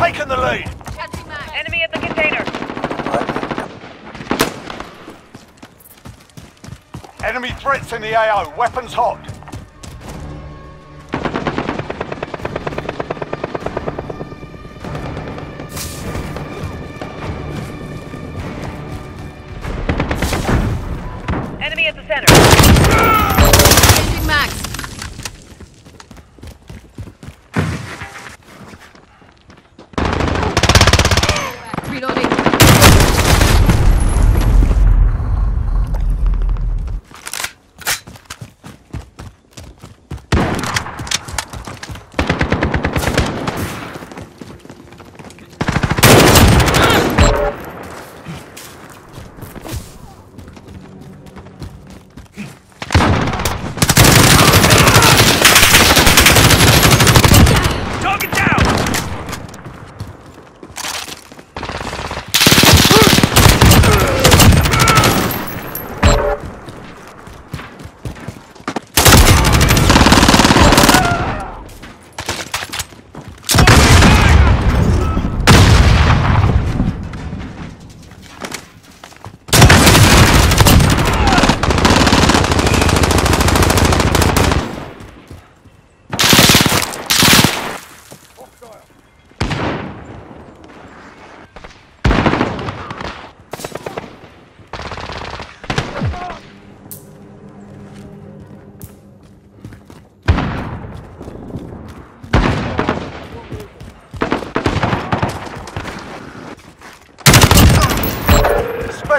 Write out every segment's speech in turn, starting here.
taken the lead. Enemy at the container. Enemy threats in the AO. Weapons hot.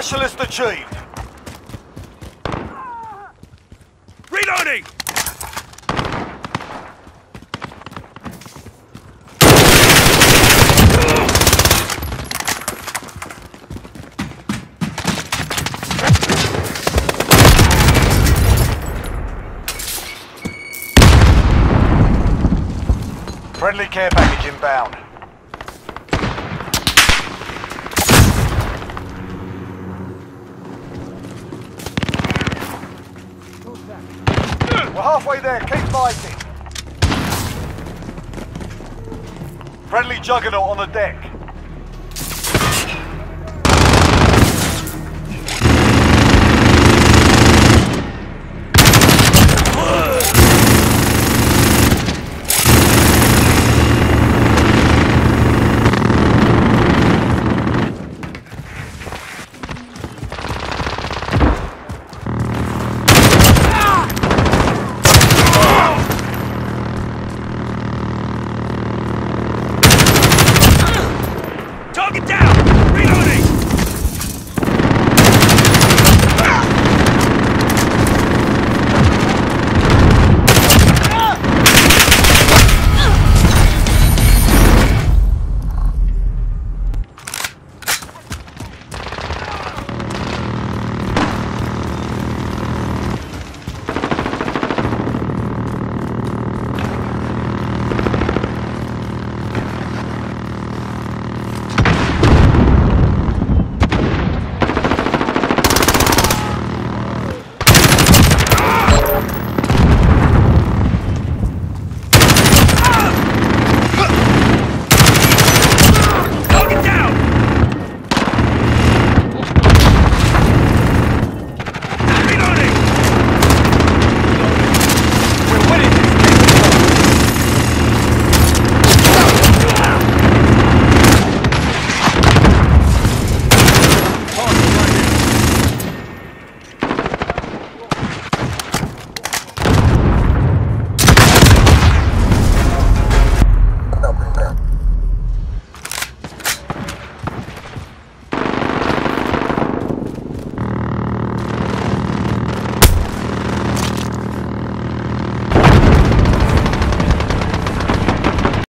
Specialist achieved. Reloading! Friendly care package inbound. We're halfway there. Keep fighting. Friendly juggernaut on the deck.